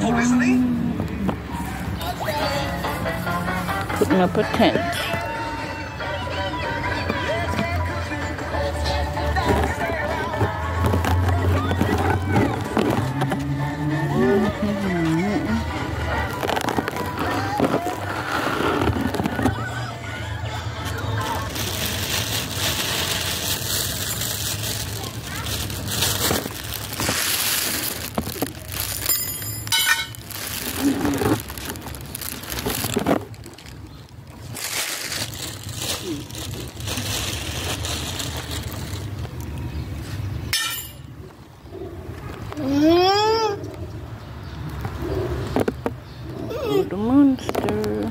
Putting up a tent. Oh, the monster.